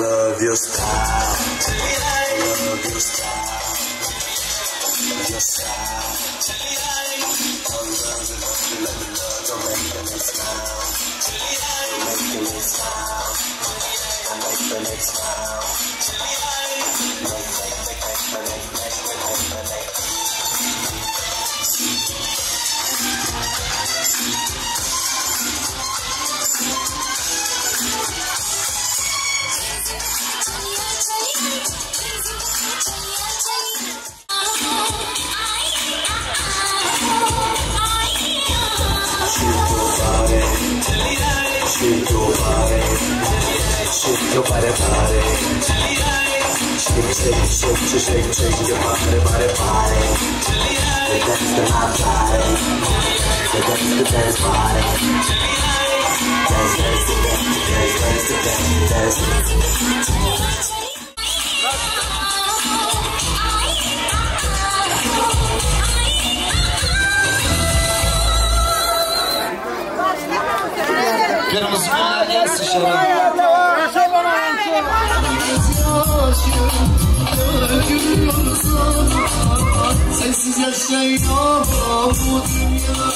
love your style. Make the next mile. Your body, body. Shake, shake, shake, shake, shake, shake your body, body, body. The dance to my body. The dance to dance body. Dance, dance, dance, dance, dance, to dance, dance. Kırmızı günler gelsin şöyle. Sensiz yaşayamam dünya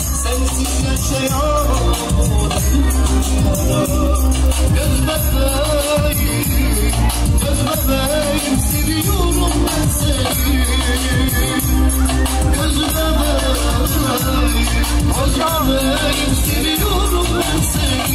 Sensiz yaşayamam dünya Göz bebeğim, Seviyorum ben seni. Göz bebeğim, göz bebeğim Seviyorum ben seni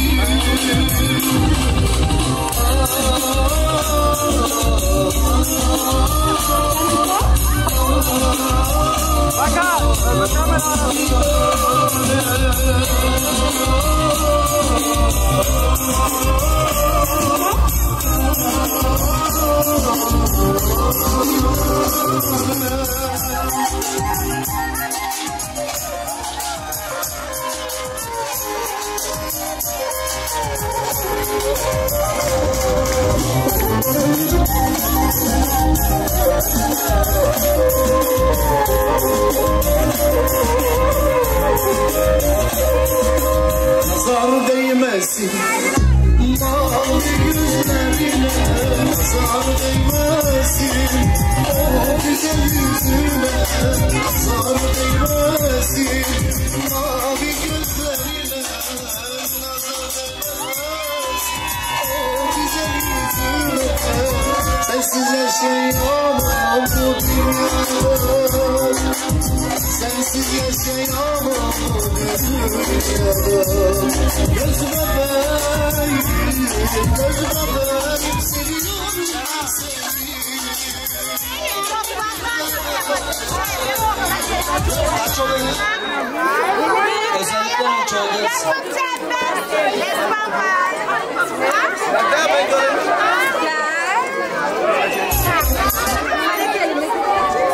Nazar değmesin. Mavi yüzlerine Nazar değmesin O güzel yüzüne Nazar değmesin Mavi gözlerine O güzel yüzüne Sensiz yaşayamam bu dünyada Sensiz yaşayamam bu dünyada Göz bebeğim, göz bebeğim Seviyorum seni gelsin.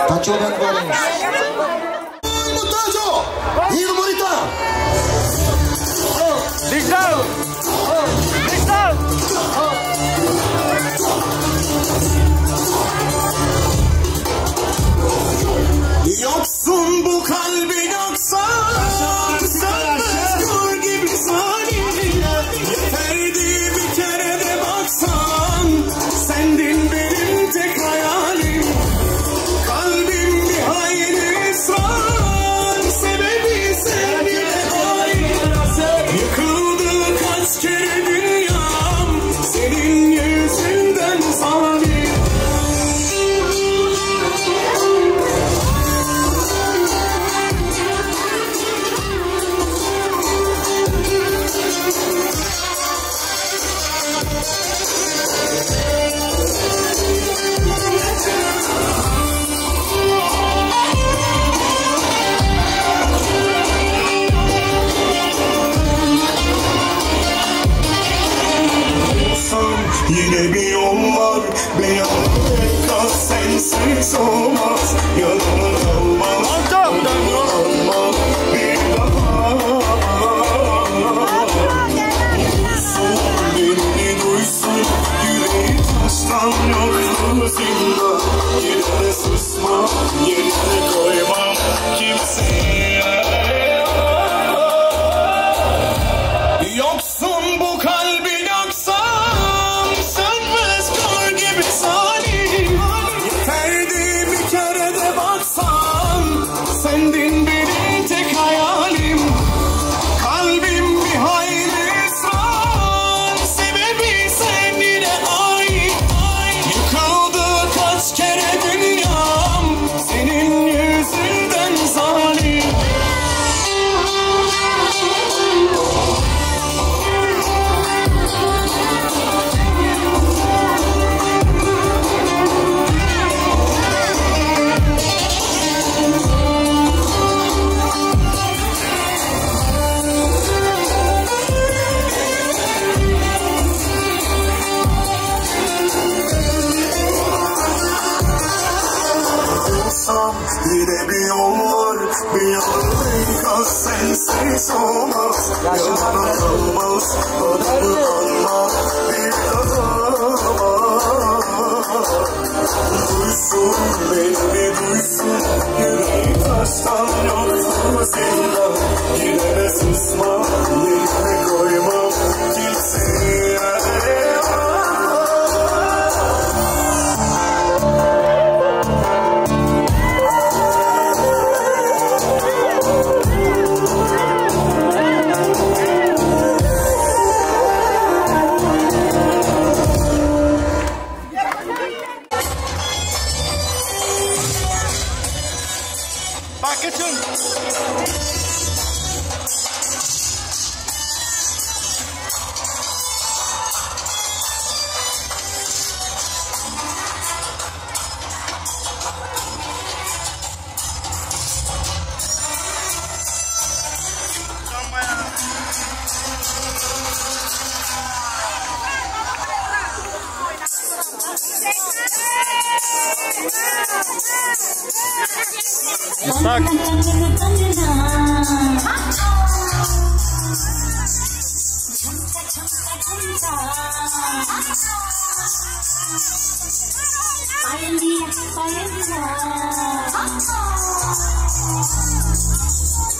Taço ben böyleymiş. Montaggio! 看遍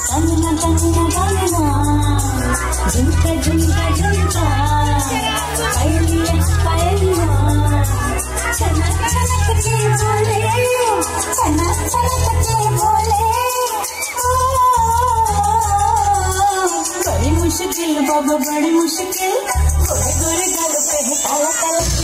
Tanina, tanina, tanina, jhumka, jhumka, jhumka, paeliya, paeliya, chanak, chanak ke bole, chanak, chanak ke bole. मुश्किल बाबा बड़ी मुश्किल। गोरे गोरे गल पे है काला काला।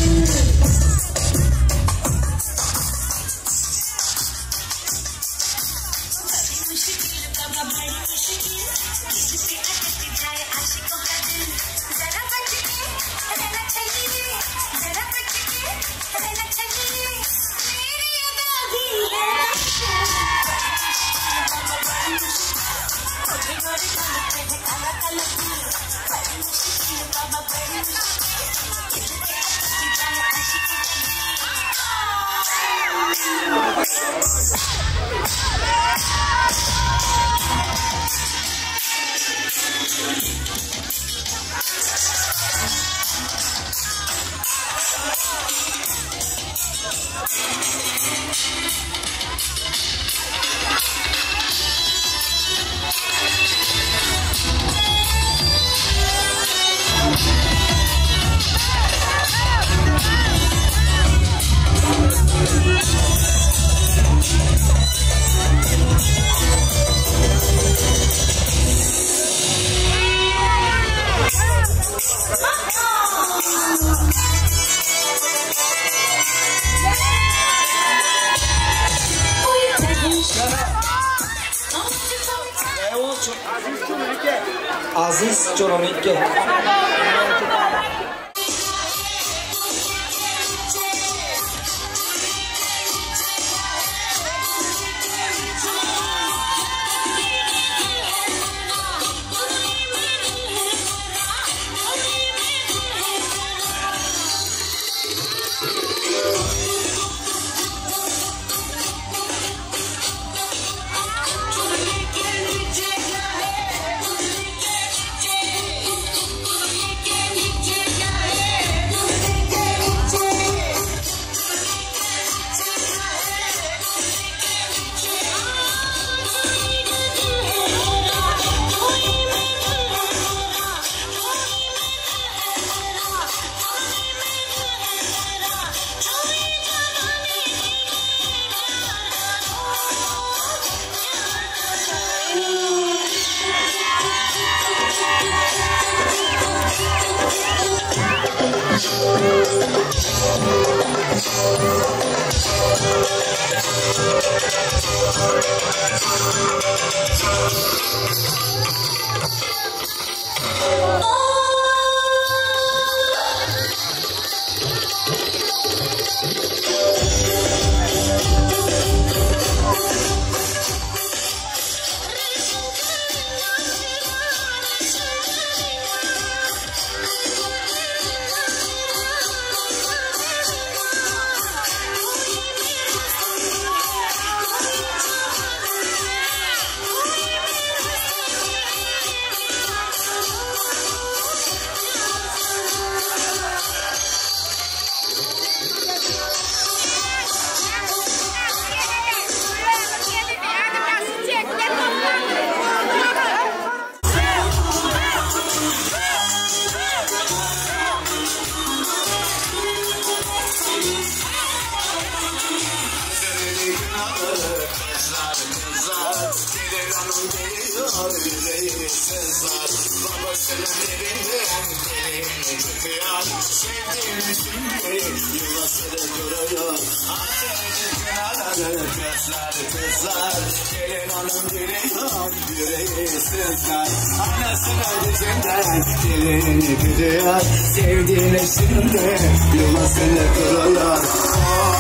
Sızlar Babasının evinden gelini tutuyor Sevdiğini şimdi yuvasını kuruyor Hasretin kenarları kızlar kızlar Gelin hanım geliyor yüreği sızlar Anasının dizinden gelini tutuyor Sevdiğini şimdi yuvasını kuruyor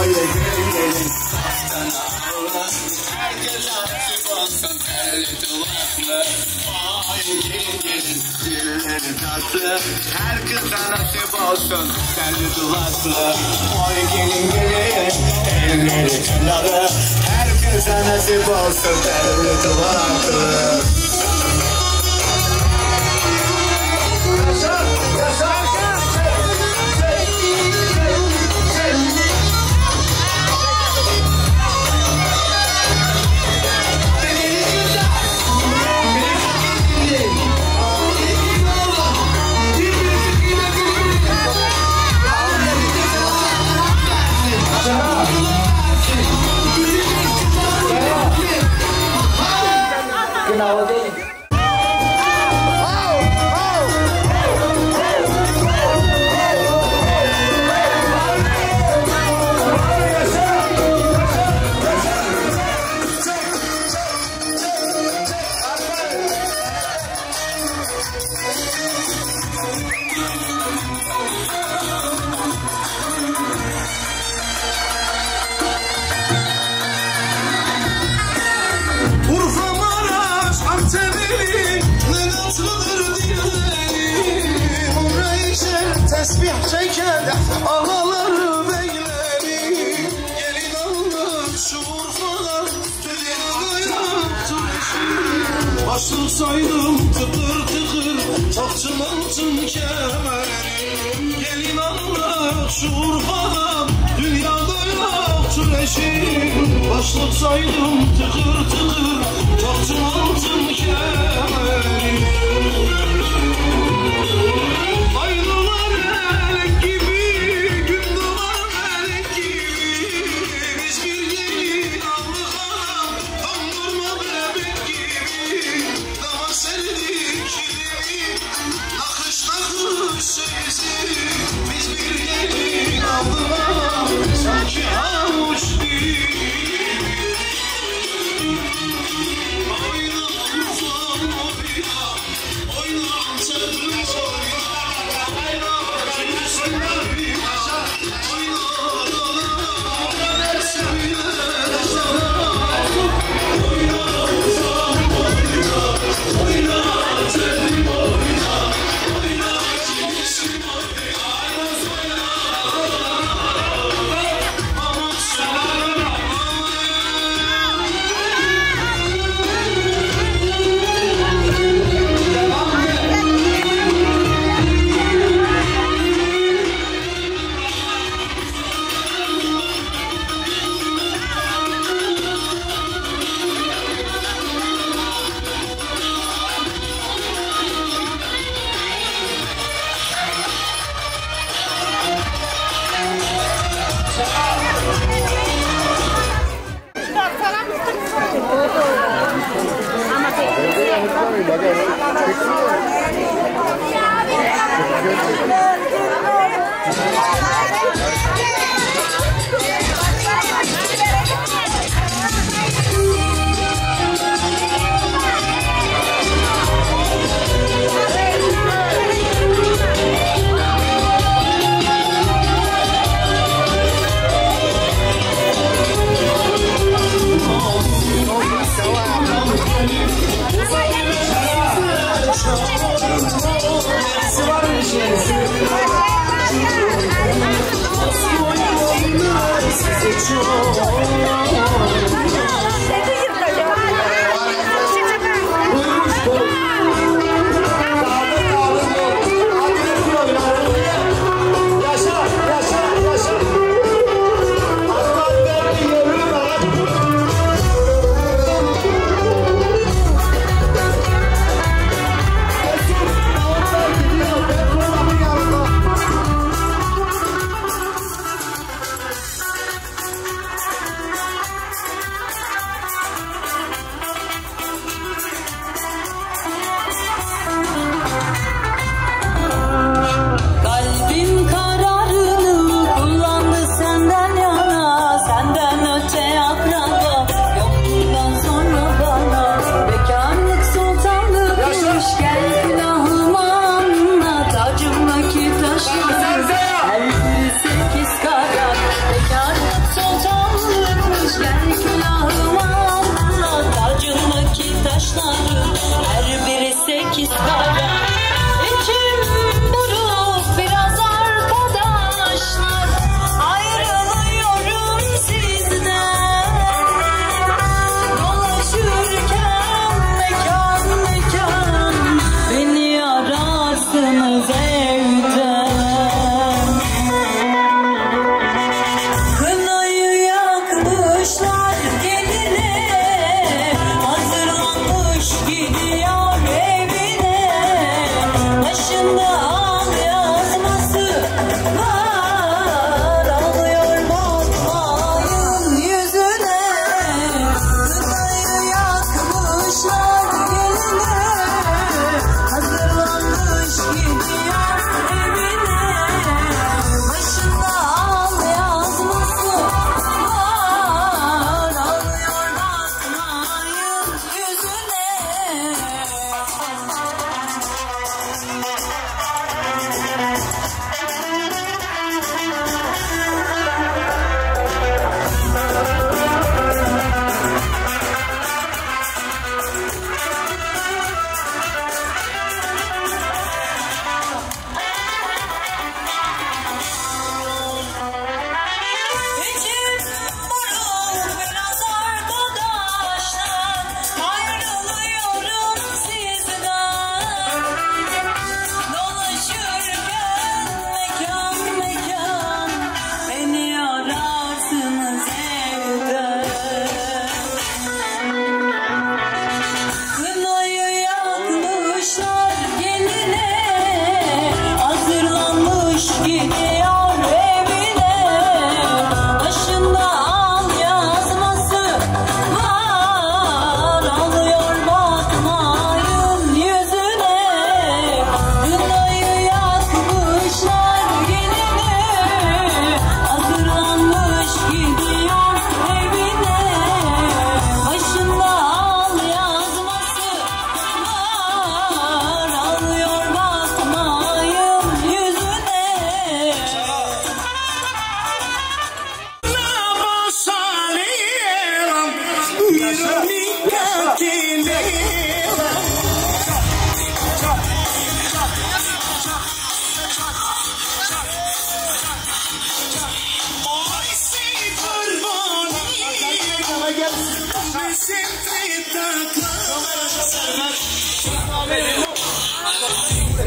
Oy gelin gelin kaftana avla Herkes olsun terli duvaklı Ay gelin gelin dilleri tatlı Her kıza nasip olsun terli duvaklı Ay gelin gelin elleri kınalı Her kıza nasip olsun terli duvaklı Urfa ağalar beyleri Gelin aldık şu Urfa'dan. Eşi Başlık saydım tıkır tıkır çaktım altın kemeri Gelin aldık şu Urfa'dan dünyada yoktur eşi Başlık saydım tıkır tıkır çaktım altın kemeri Aynalar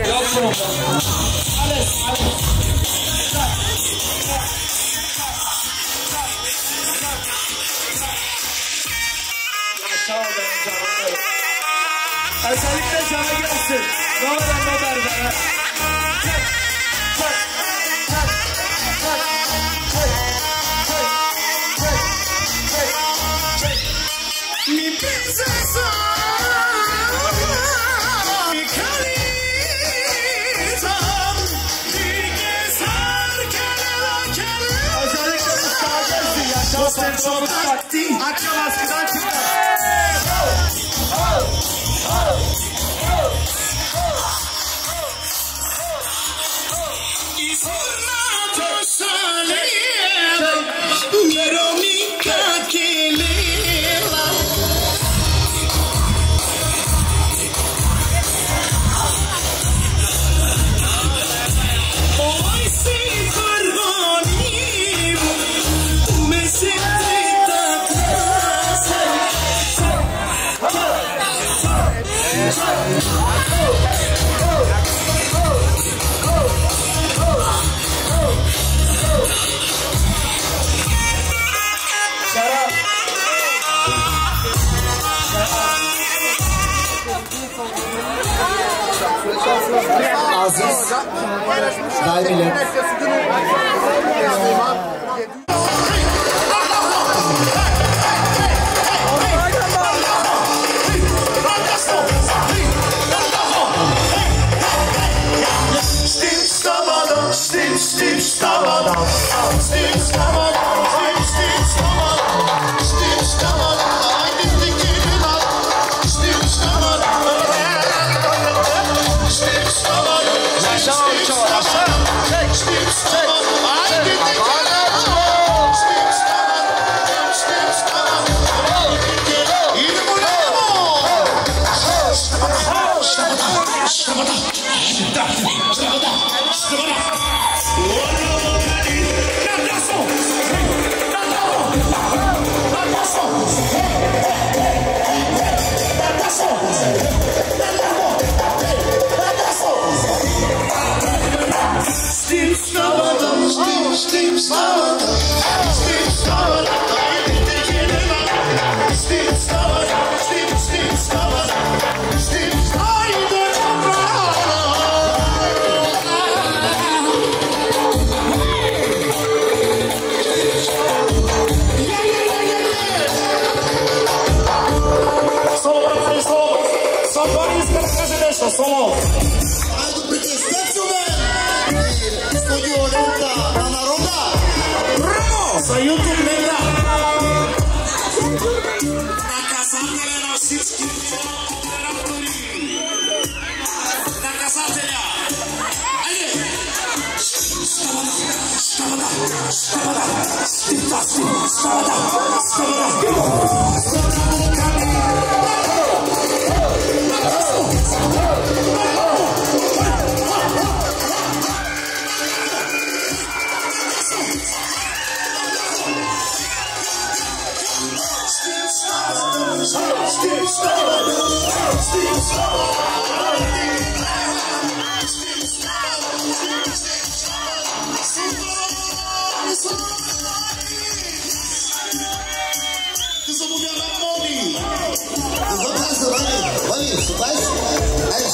Yapsın onu. Özellikle cana gelsin. Ne olur haber ver. Mi princesa Você só aziz, gayriler,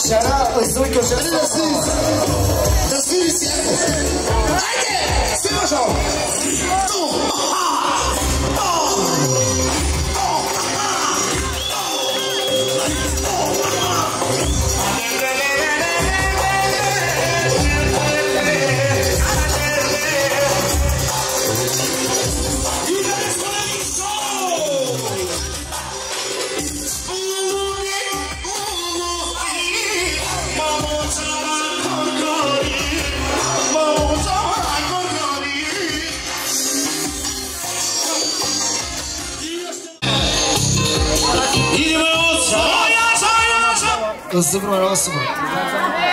Xará, Ozui, que eu já sou foda. Das Filhas, Ajde! Sve možemo! Tu, Você próximo. Amém.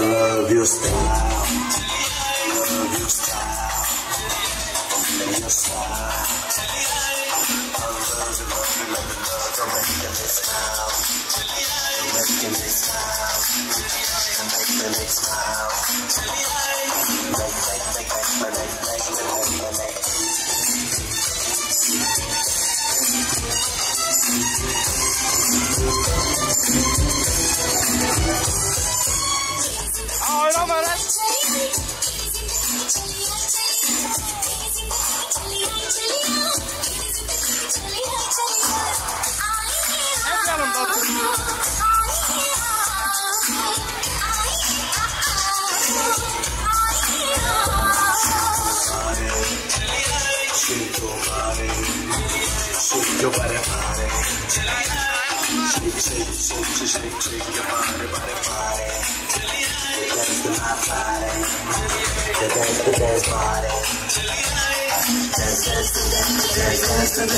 Love your style. Love your style. Your style. I love you, love you, love you, love making me smile. Making me smile. Making me smile. Make, make, make, make, make, make, make, make, make, make. Merhaba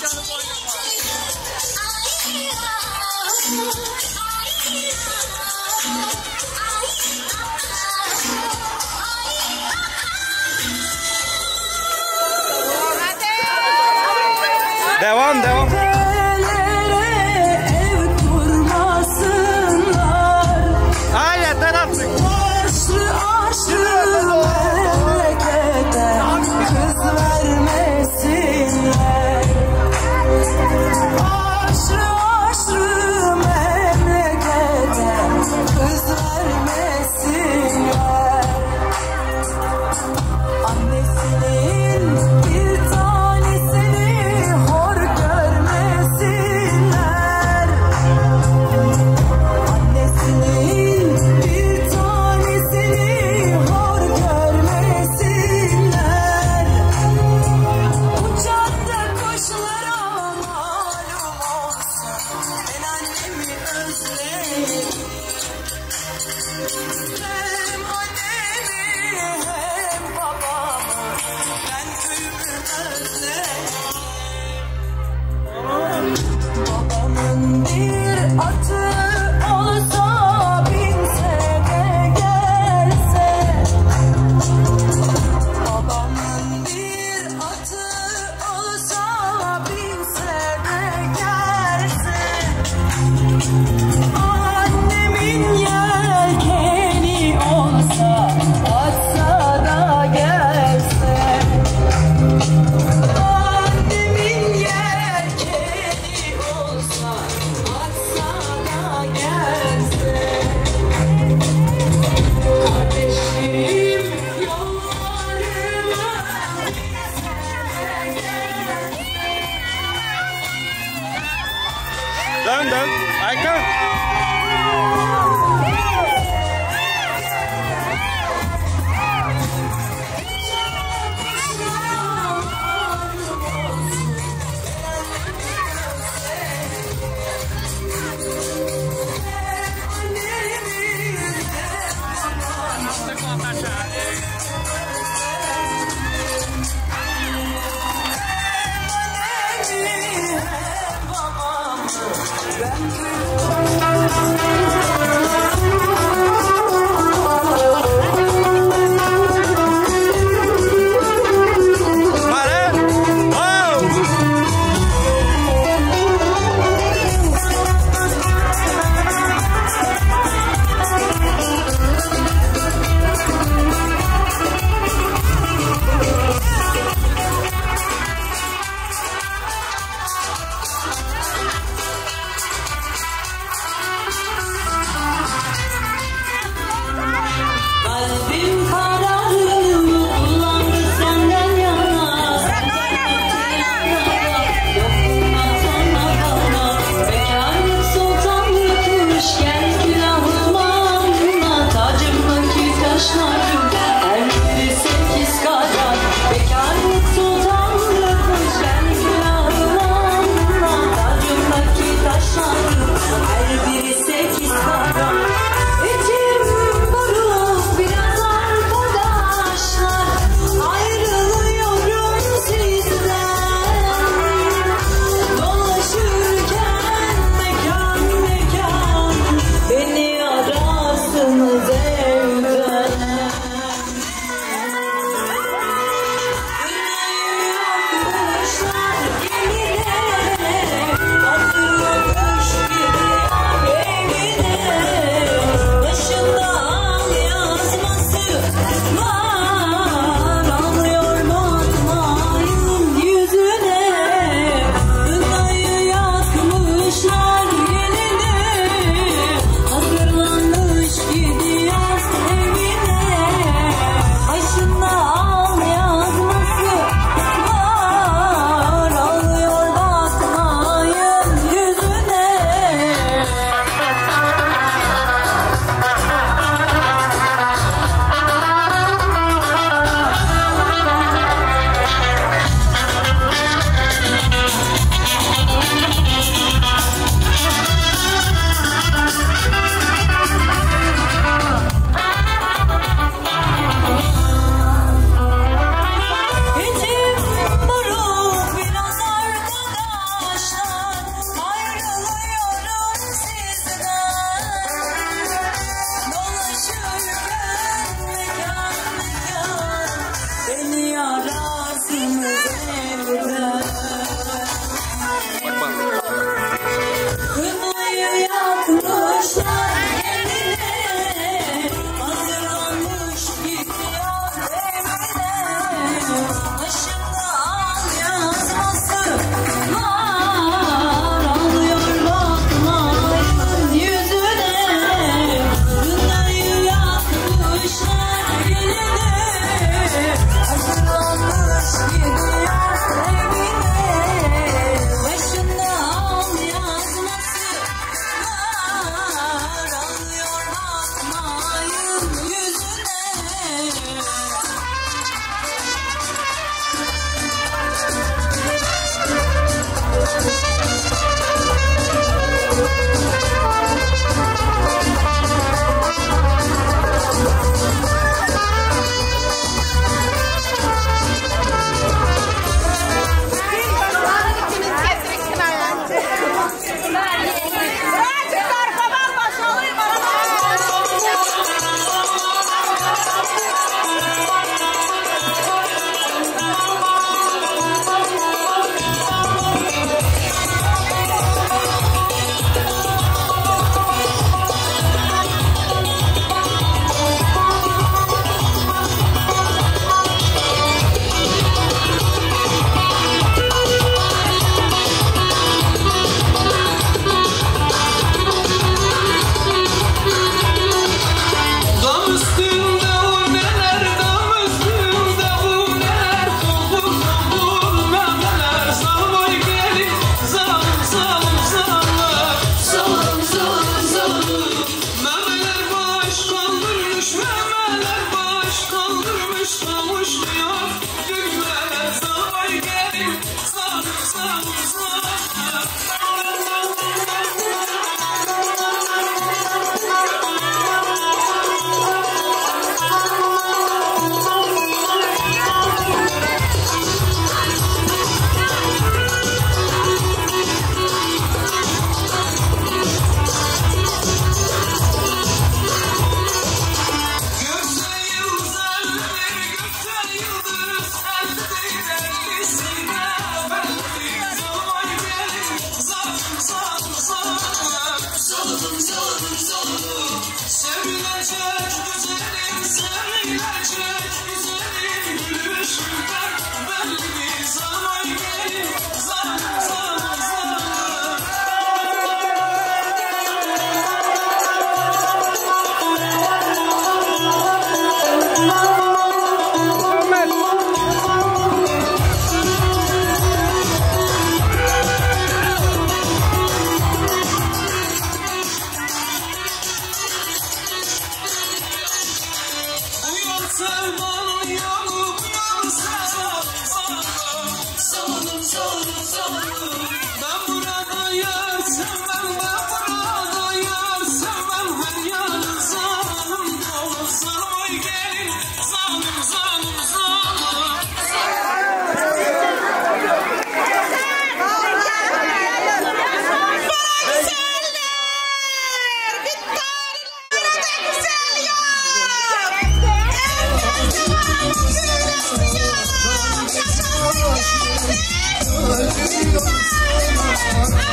canım oynama.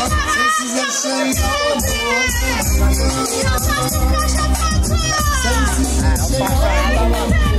Sensiz şeytan